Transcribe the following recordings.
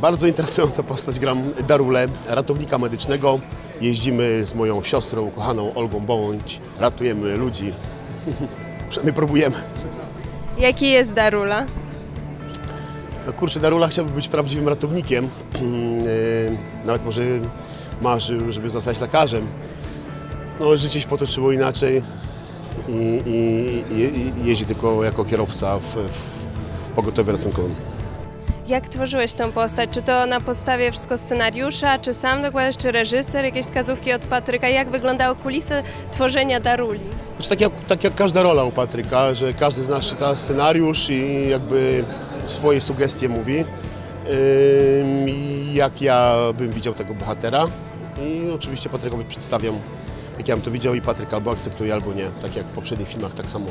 Bardzo interesująca postać, gram Darule, ratownika medycznego. Jeździmy z moją siostrą, ukochaną Olgą Bądź, ratujemy ludzi. Przynajmniej próbujemy. Jaki jest Darula? No kurczę, Darula chciałby być prawdziwym ratownikiem. Yy, Nawet może marzył, żeby zostać lekarzem. No, życie się potoczyło inaczej i, i, i, i jeździ tylko jako kierowca w, w pogotowie ratunkowym. Jak tworzyłeś tą postać? Czy to na podstawie wszystko scenariusza, czy sam dokładasz, czy reżyser, jakieś wskazówki od Patryka? Jak wyglądały kulisy tworzenia Daruli? Znaczy, tak, jak, tak jak każda rola u Patryka, że każdy z nas czyta scenariusz i jakby swoje sugestie mówi. I jak ja bym widział tego bohatera. I oczywiście Patrykowi przedstawiam, jak ja bym to widział i Patryk albo akceptuje, albo nie. Tak jak w poprzednich filmach, tak samo.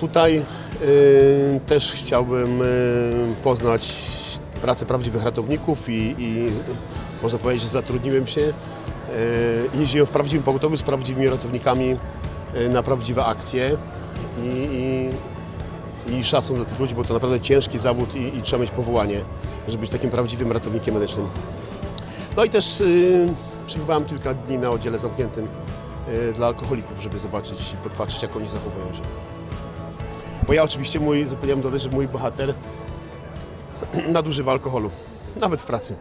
Tutaj ym, też chciałbym ym, poznać pracę prawdziwych ratowników i, i można powiedzieć, że zatrudniłem się. Yy, Jeździłem w prawdziwym pogotowiu z prawdziwymi ratownikami yy, na prawdziwe akcje i, i, i szacun dla tych ludzi, bo to naprawdę ciężki zawód i, i trzeba mieć powołanie, żeby być takim prawdziwym ratownikiem medycznym. No i też yy, przebywałem kilka dni na oddziale zamkniętym yy, dla alkoholików, żeby zobaczyć i podpatrzeć, jak oni zachowują się. Bo ja oczywiście, mój, zapomniałem dodać, że mój bohater nadużywa alkoholu, nawet w pracy.